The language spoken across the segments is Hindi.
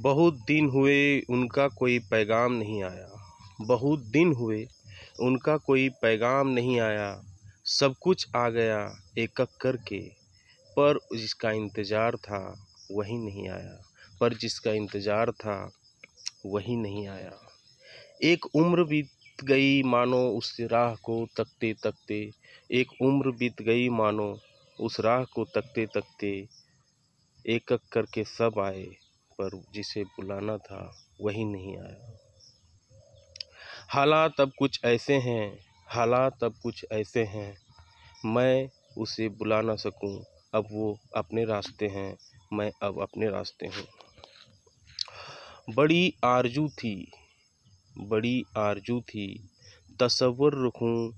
बहुत दिन हुए उनका कोई पैगाम नहीं आया। बहुत दिन हुए उनका कोई पैगाम नहीं आया। सब कुछ आ गया एक एक करके, पर जिसका इंतज़ार था वही नहीं आया। पर जिसका इंतज़ार था वही नहीं आया। एक उम्र बीत गई मानो उस राह को तकते तकते। एक उम्र बीत गई मानो उस राह को तकते तकते। एक एक करके सब आए। पर जिसे बुलाना था, वही नहीं आया। हालात अब कुछ ऐसे हैं, हालात अब कुछ ऐसे हैं। मैं उसे बुला ना सकूँ, अब वो अपने रास्ते हैं, मैं अब अपने रास्ते हूँ। बड़ी आरज़ू थी, बड़ी आरज़ू थी, तसव्वुर रखूँ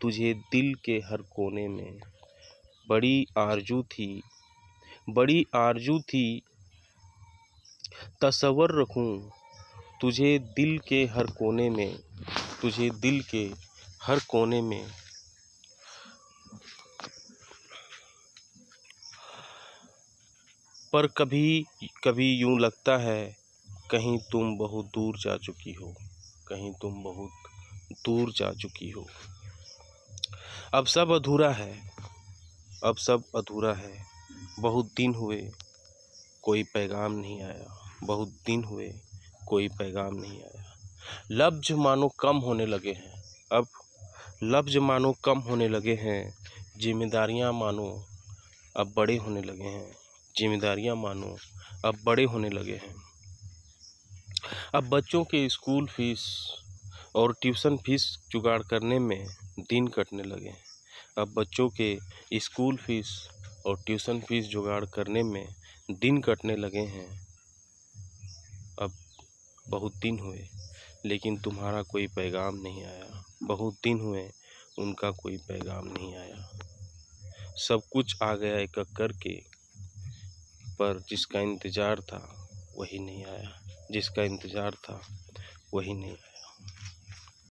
तुझे दिल के हर कोने में। बड़ी आरज़ू थी, बड़ी आरज़ू थी तसव्वुर रखूँ तुझे दिल के हर कोने में, तुझे दिल के हर कोने में। पर कभी कभी यूँ लगता है, कहीं तुम बहुत दूर जा चुकी हो, कहीं तुम बहुत दूर जा चुकी हो। अब सब अधूरा है, अब सब अधूरा है, बहुत दिन हुए, कोई पैगाम नहीं आया। बहुत दिन हुए, कोई पैगाम नहीं आया। लफ्ज मानो कम होने लगे हैं। अब लफ्ज मानो कम होने लगे हैं। जिम्मेदारियाँ मानो अब बड़े होने लगे हैं। जिम्मेदारियाँ मानो अब बड़े होने लगे हैं। अब बच्चों के स्कूल फ़ीस और ट्यूशन फ़ीस जुगाड़ करने में दिन कटने लगे हैं। अब बच्चों के स्कूल फ़ीस और ट्यूशन फ़ीस जुगाड़ करने में दिन कटने लगे हैं। बहुत दिन हुए, लेकिन तुम्हारा कोई पैगाम नहीं आया। बहुत दिन हुए, उनका कोई पैगाम नहीं आया। सब कुछ आ गया एक एक करके, पर जिसका इंतज़ार था, वही नहीं आया। जिसका इंतज़ार था, वही नहीं आया।